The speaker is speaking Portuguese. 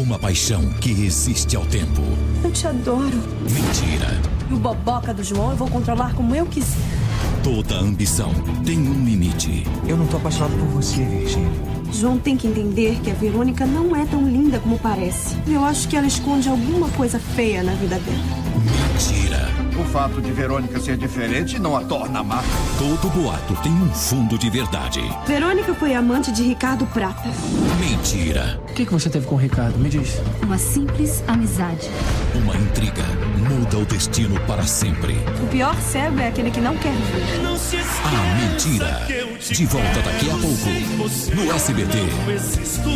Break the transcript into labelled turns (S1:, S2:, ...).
S1: Uma paixão que resiste ao tempo.
S2: Eu te adoro.
S1: Mentira.
S2: E o boboca do João eu vou controlar como eu quiser.
S1: Toda ambição tem um limite.
S3: Eu não tô apaixonado por você, Virgínia.
S2: João tem que entender que a Verônica não é tão linda como parece. Eu acho que ela esconde alguma coisa feia na vida dela.
S1: Mentira.
S4: O fato de Verônica ser diferente não a torna má.
S1: Todo boato tem um fundo de verdade.
S2: Verônica foi amante de Ricardo Prata.
S1: Mentira.
S3: O que, que você teve com o Ricardo? Me diz.
S5: Uma simples amizade.
S1: Uma intriga muda o destino para sempre.
S2: O pior cego é aquele que não quer ver.
S1: A mentira. De volta daqui a pouco. No SBT.
S6: Existo